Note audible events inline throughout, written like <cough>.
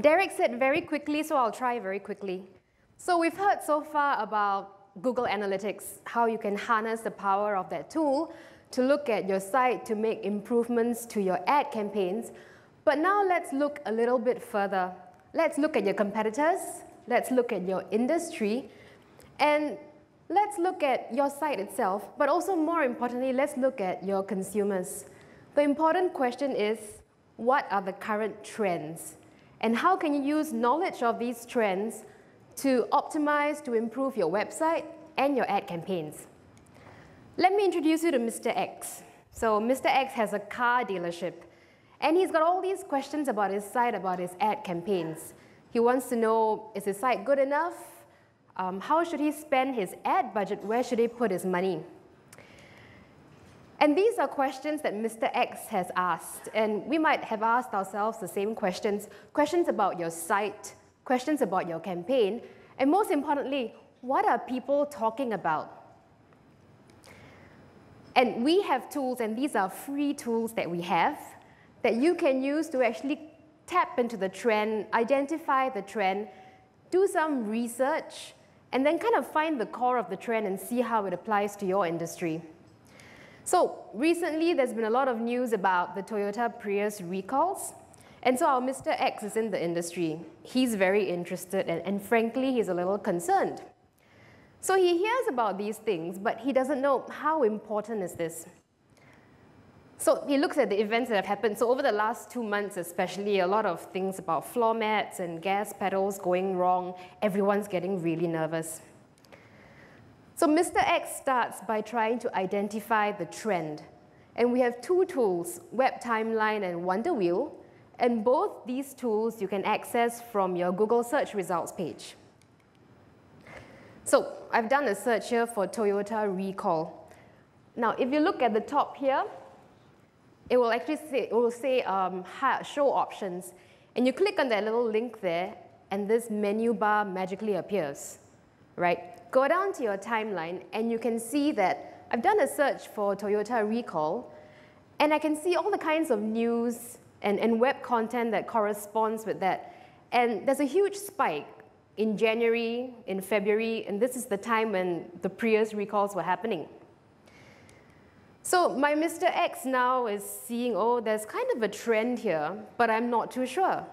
Derek said very quickly, so I'll try very quickly. So we've heard so far about Google Analytics, how you can harness the power of that tool to look at your site to make improvements to your ad campaigns. But now let's look a little bit further. Let's look at your competitors, let's look at your industry, and let's look at your site itself, but also more importantly, let's look at your consumers. The important question is, what are the current trends? And how can you use knowledge of these trends to optimize, to improve your website and your ad campaigns? Let me introduce you to Mr. X. So Mr. X has a car dealership, and he's got all these questions about his site, about his ad campaigns. He wants to know, is his site good enough? Um, how should he spend his ad budget? Where should he put his money? And these are questions that Mr. X has asked, and we might have asked ourselves the same questions, questions about your site, questions about your campaign, and most importantly, what are people talking about? And we have tools, and these are free tools that we have, that you can use to actually tap into the trend, identify the trend, do some research, and then kind of find the core of the trend and see how it applies to your industry. So recently, there's been a lot of news about the Toyota Prius recalls. And so our Mr. X is in the industry. He's very interested, and, and frankly, he's a little concerned. So he hears about these things, but he doesn't know how important is this. So he looks at the events that have happened. So over the last two months especially, a lot of things about floor mats and gas pedals going wrong. Everyone's getting really nervous. So Mr. X starts by trying to identify the trend. And we have two tools, Web Timeline and Wonder Wheel. And both these tools you can access from your Google search results page. So I've done a search here for Toyota recall. Now, if you look at the top here, it will actually say, it will say um, show options. And you click on that little link there, and this menu bar magically appears, right? Go down to your timeline, and you can see that I've done a search for Toyota recall, and I can see all the kinds of news and, and web content that corresponds with that. And there's a huge spike in January, in February, and this is the time when the Prius recalls were happening. So my Mr. X now is seeing, oh, there's kind of a trend here, but I'm not too sure.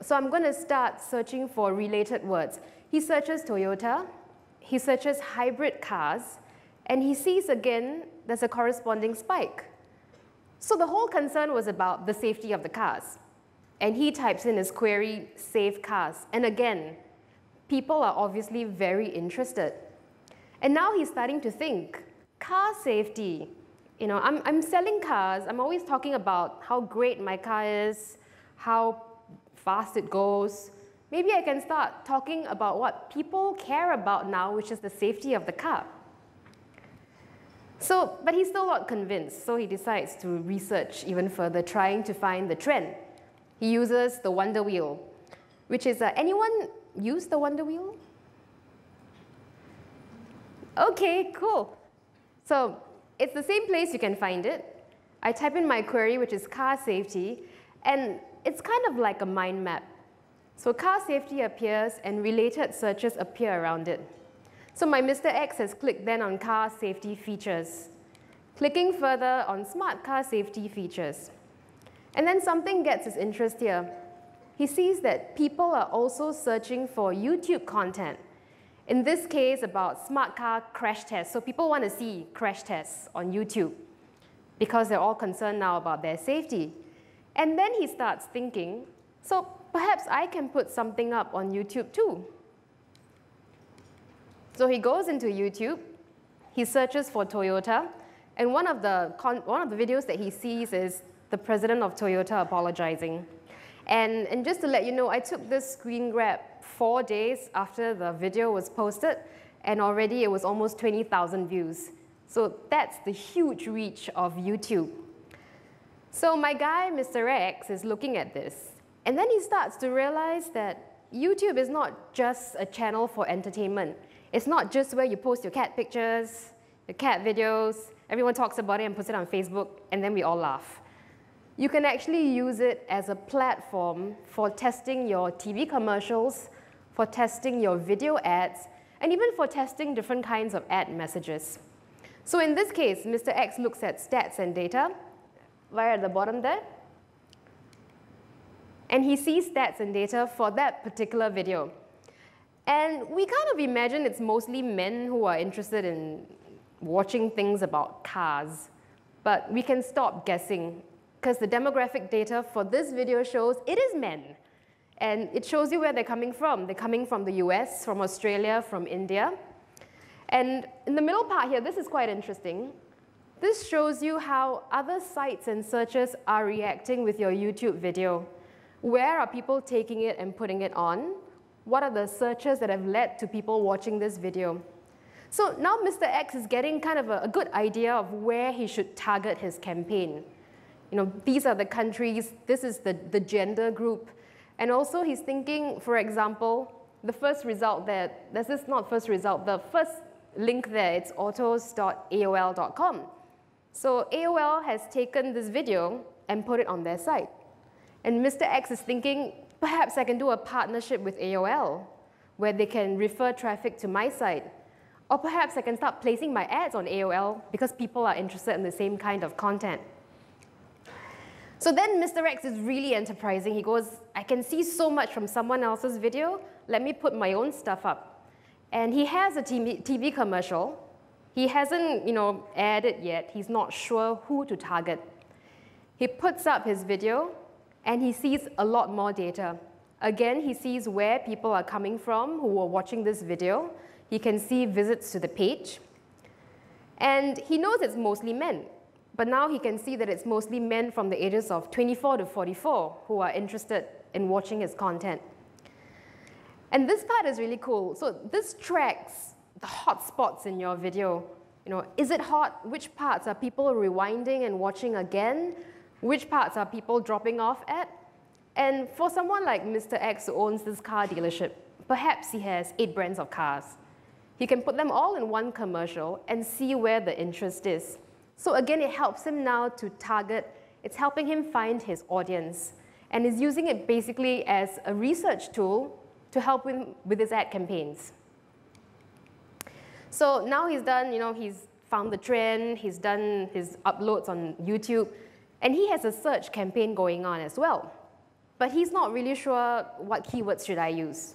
So I'm going to start searching for related words. He searches Toyota, he searches hybrid cars, and he sees again there's a corresponding spike. So the whole concern was about the safety of the cars. And he types in his query, safe cars. And again, people are obviously very interested. And now he's starting to think, car safety. You know, I'm, I'm selling cars. I'm always talking about how great my car is, how fast it goes. Maybe I can start talking about what people care about now, which is the safety of the car. So, but he's still not convinced, so he decides to research even further, trying to find the trend. He uses the Wonder Wheel, which is, uh, anyone use the Wonder Wheel? Okay, cool. So it's the same place you can find it. I type in my query, which is car safety, and it's kind of like a mind map. So car safety appears and related searches appear around it. So my Mr. X has clicked then on car safety features. Clicking further on smart car safety features. And then something gets his interest here he sees that people are also searching for YouTube content. In this case, about smart car crash tests. So people want to see crash tests on YouTube because they're all concerned now about their safety. And then he starts thinking, so perhaps I can put something up on YouTube too. So he goes into YouTube, he searches for Toyota, and one of the, one of the videos that he sees is the president of Toyota apologizing. And, and just to let you know, I took this screen grab four days after the video was posted, and already it was almost 20,000 views. So that's the huge reach of YouTube. So my guy, Mr. X, is looking at this, and then he starts to realize that YouTube is not just a channel for entertainment. It's not just where you post your cat pictures, your cat videos, everyone talks about it and puts it on Facebook, and then we all laugh. you can actually use it as a platform for testing your TV commercials, for testing your video ads, and even for testing different kinds of ad messages. So in this case, Mr. X looks at stats and data, right at the bottom there, and he sees stats and data for that particular video. And we kind of imagine it's mostly men who are interested in watching things about cars. But we can stop guessing because the demographic data for this video shows it is men. And it shows you where they're coming from. They're coming from the US, from Australia, from India. And in the middle part here, this is quite interesting. This shows you how other sites and searches are reacting with your YouTube video. Where are people taking it and putting it on? What are the searches that have led to people watching this video? So now Mr. X is getting kind of a, a good idea of where he should target his campaign. You know, these are the countries, this is the, the gender group. And also he's thinking, for example, the first result there, this is not first result, the first link there, it's autos.aol.com. So AOL has taken this video and put it on their site. And Mr. X is thinking, perhaps I can do a partnership with AOL where they can refer traffic to my site. Or perhaps I can start placing my ads on AOL because people are interested in the same kind of content. So then Mr. X is really enterprising. He goes, I can see so much from someone else's video. Let me put my own stuff up. And he has a TV, commercial. He hasn't, you know, aired it yet. He's not sure who to target. He puts up his video, and he sees a lot more data. Again, he sees where people are coming from who are watching this video. He can see visits to the page. And he knows it's mostly men. But now he can see that it's mostly men from the ages of 24 to 44 who are interested in watching his content. And this part is really cool. So this tracks the hot spots in your video. You know, is it hot? Which parts are people rewinding and watching again? Which parts are people dropping off at? And for someone like Mr. X who owns this car dealership, perhaps he has eight brands of cars. He can put them all in one commercial and see where the interest is. So again, it helps him now to target, it's helping him find his audience and is using it basically as a research tool to help him with his ad campaigns. So now he's done, you know, he's found the trend, he's done his uploads on YouTube, and he has a search campaign going on as well. But he's not really sure what keywords should I use.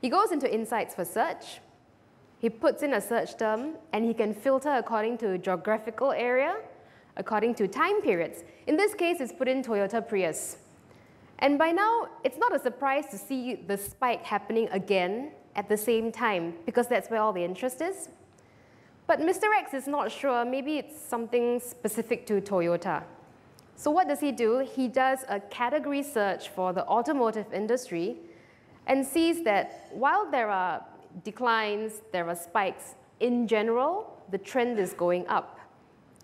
He goes into Insights for search, he puts in a search term and he can filter according to geographical area, according to time periods. In this case, it's put in Toyota Prius. And by now, it's not a surprise to see the spike happening again at the same time because that's where all the interest is. But Mr. X is not sure, maybe it's something specific to Toyota. So what does he do? He does a category search for the automotive industry and sees that while there are declines, there are spikes. In general, the trend is going up.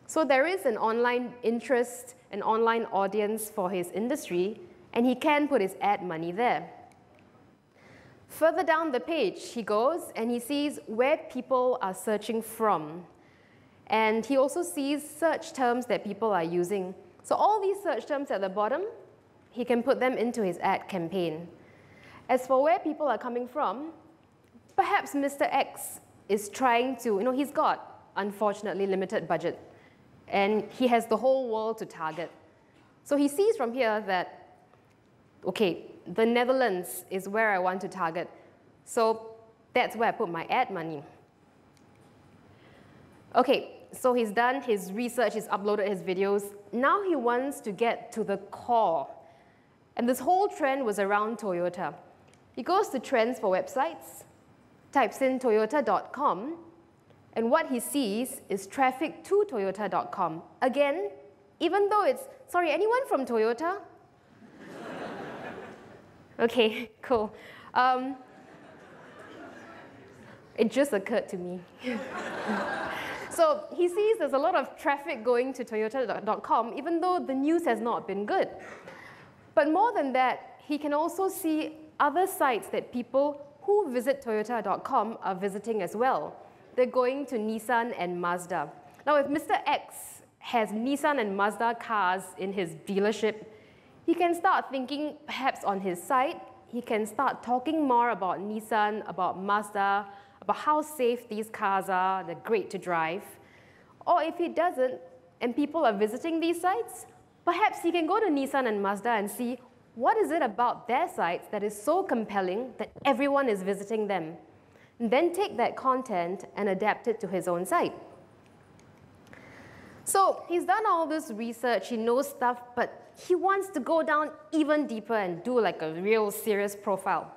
So there is an online interest, an online audience for his industry, and he can put his ad money there. Further down the page, he goes and he sees where people are searching from. And he also sees search terms that people are using. So all these search terms at the bottom, he can put them into his ad campaign. As for where people are coming from, Perhaps Mr. X is trying to, you know, he's got, unfortunately, limited budget. And he has the whole world to target. So he sees from here that, okay, the Netherlands is where I want to target. So that's where I put my ad money. Okay, so he's done his research, he's uploaded his videos. Now he wants to get to the core. And this whole trend was around Toyota. He goes to trends for websites, types in toyota.com, and what he sees is traffic to toyota.com. Again, even though it's, sorry, anyone from Toyota? <laughs> okay, <laughs> cool. Um, it just occurred to me. <laughs> so he sees there's a lot of traffic going to toyota.com, even though the news has not been good. But more than that, he can also see other sites that people who visit Toyota.com are visiting as well. They're going to Nissan and Mazda. Now, if Mr. X has Nissan and Mazda cars in his dealership, he can start thinking perhaps on his site, he can start talking more about Nissan, about Mazda, about how safe these cars are, they're great to drive. Or if he doesn't, and people are visiting these sites, perhaps he can go to Nissan and Mazda and see what is it about their sites that is so compelling that everyone is visiting them. And then take that content and adapt it to his own site. So he's done all this research, he knows stuff, but he wants to go down even deeper and do like a real serious profile.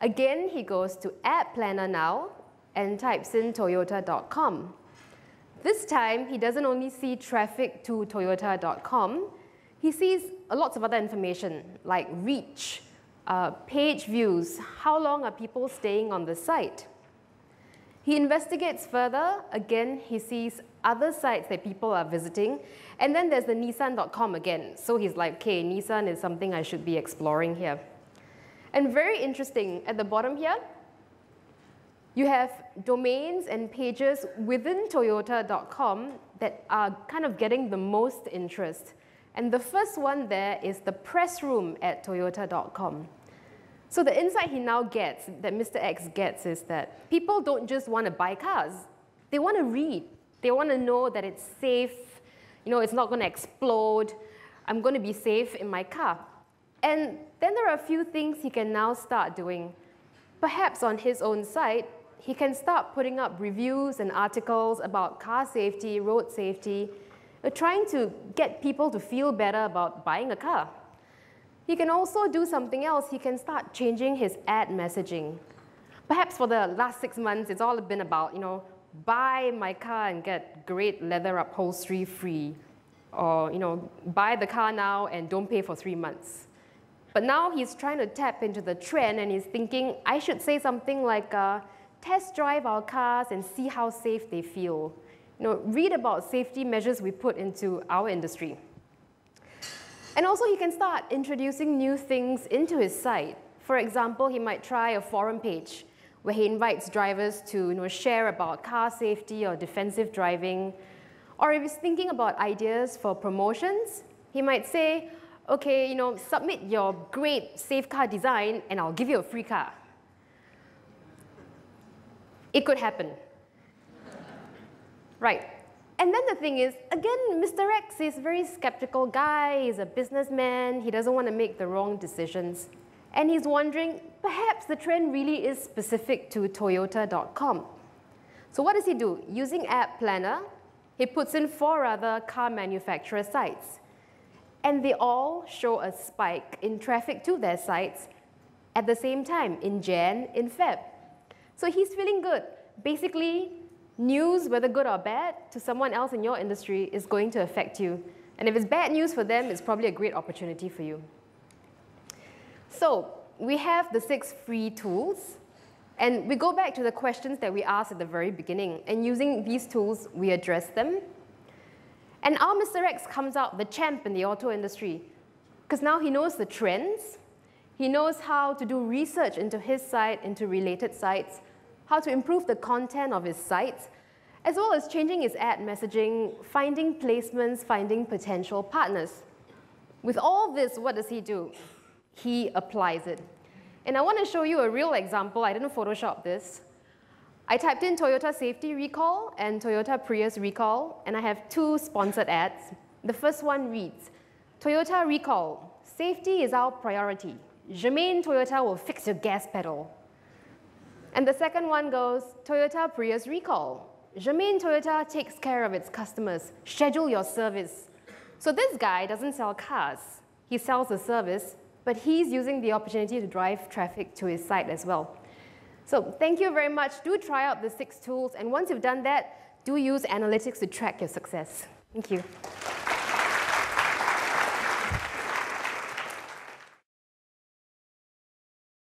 Again, he goes to Ad Planner now and types in toyota.com. This time, he doesn't only see traffic to toyota.com, he sees lots of other information like reach, uh, page views, how long are people staying on the site. He investigates further. Again, he sees other sites that people are visiting. And then there's the Nissan.com again. So he's like, okay, Nissan is something I should be exploring here. And very interesting, at the bottom here, you have domains and pages within Toyota.com that are kind of getting the most interest. And the first one there is the press room at Toyota.com. So the insight he now gets, that Mr. X gets, is that people don't just want to buy cars. They want to read. They want to know that it's safe, you know, it's not going to explode. I'm going to be safe in my car. And then there are a few things he can now start doing. Perhaps on his own site, he can start putting up reviews and articles about car safety, road safety, uh, trying to get people to feel better about buying a car. He can also do something else. He can start changing his ad messaging. Perhaps for the last six months, it's all been about, you know, buy my car and get great leather upholstery free. Or, you know, buy the car now and don't pay for three months. But now he's trying to tap into the trend and he's thinking, I should say something like, uh, test drive our cars and see how safe they feel. You know, read about safety measures we put into our industry. And also he can start introducing new things into his site. For example, he might try a forum page where he invites drivers to you know, share about car safety or defensive driving. Or if he's thinking about ideas for promotions, he might say, okay, you know, submit your great safe car design and I'll give you a free car. It could happen. right. And then the thing is, again, Mr. X is a very skeptical guy, he's a businessman, he doesn't want to make the wrong decisions. And he's wondering, perhaps the trend really is specific to Toyota.com. So what does he do? Using Ad Planner, he puts in four other car manufacturer sites. And they all show a spike in traffic to their sites at the same time, in Jan, in Feb. So he's feeling good. Basically, news, whether good or bad, to someone else in your industry is going to affect you. And if it's bad news for them, it's probably a great opportunity for you. So we have the six free tools. And we go back to the questions that we asked at the very beginning. And using these tools, we address them. And our Mr. X comes out the champ in the auto industry. Because now he knows the trends. He knows how to do research into his site, into related sites, how to improve the content of his sites, as well as changing his ad messaging, finding placements, finding potential partners. With all this, what does he do? He applies it. And I want to show you a real example. I didn't Photoshop this. I typed in Toyota safety recall and Toyota Prius recall, and I have two sponsored ads. The first one reads, Toyota recall, safety is our priority. Germain Toyota will fix your gas pedal. And the second one goes, Toyota Prius recall. Germain Toyota takes care of its customers. Schedule your service. So this guy doesn't sell cars. He sells a service, but he's using the opportunity to drive traffic to his site as well. So thank you very much. Do try out the six tools. And once you've done that, do use analytics to track your success. Thank you.